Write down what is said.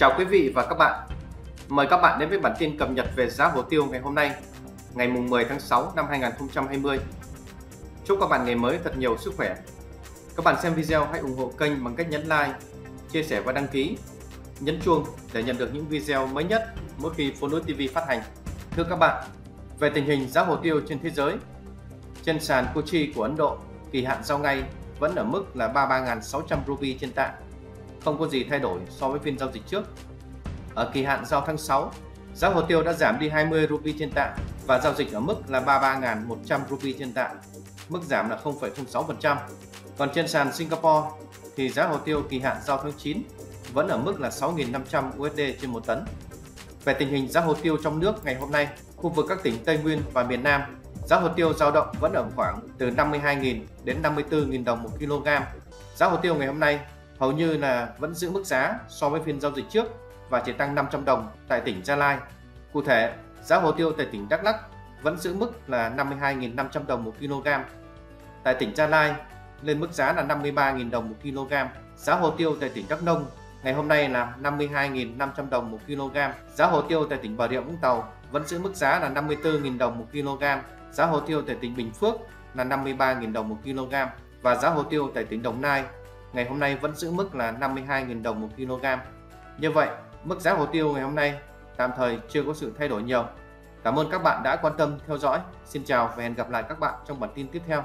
Chào quý vị và các bạn. Mời các bạn đến với bản tin cập nhật về giá hồ tiêu ngày hôm nay, ngày mùng 10 tháng 6 năm 2020. Chúc các bạn ngày mới thật nhiều sức khỏe. Các bạn xem video hãy ủng hộ kênh bằng cách nhấn like, chia sẻ và đăng ký, nhấn chuông để nhận được những video mới nhất mỗi khi Phố Núi TV phát hành. Thưa các bạn, về tình hình giá hồ tiêu trên thế giới, trên sàn Kochi của Ấn Độ, kỳ hạn giao ngay vẫn ở mức là 33.600 rupee trên tạ, không có gì thay đổi so với phiên giao dịch trước. Ở kỳ hạn giao tháng 6, giá hồ tiêu đã giảm đi 20 rupee trên tạ và giao dịch ở mức là 33.100 rupee trên tạ, mức giảm là 0,06%. Còn trên sàn Singapore thì giá hồ tiêu kỳ hạn giao tháng 9 vẫn ở mức là 6.500 USD trên 1 tấn. Về tình hình giá hồ tiêu trong nước ngày hôm nay, khu vực các tỉnh Tây Nguyên và miền Nam, giá hồ tiêu dao động vẫn ở khoảng từ 52.000 đến 54.000 đồng một kg. Giá hồ tiêu ngày hôm nay hầu như là vẫn giữ mức giá so với phiên giao dịch trước và chỉ tăng 500 đồng tại tỉnh Gia Lai. Cụ thể, giá hồ tiêu tại tỉnh Đắk Lắk vẫn giữ mức là 52.500 đồng một kg. Tại tỉnh Gia Lai lên mức giá là 53.000 đồng một kg. Giá hồ tiêu tại tỉnh Đắk Nông ngày hôm nay là 52.500 đồng một kg. Giá hồ tiêu tại tỉnh Bà Rịa Vũng Tàu vẫn giữ mức giá là 54.000 đồng một kg. Giá hồ tiêu tại tỉnh Bình Phước là 53.000 đồng một kg và giá hồ tiêu tại tỉnh Đồng Nai ngày hôm nay vẫn giữ mức là 52.000 đồng một kg. Như vậy, mức giá hồ tiêu ngày hôm nay tạm thời chưa có sự thay đổi nhiều. Cảm ơn các bạn đã quan tâm theo dõi. Xin chào và hẹn gặp lại các bạn trong bản tin tiếp theo.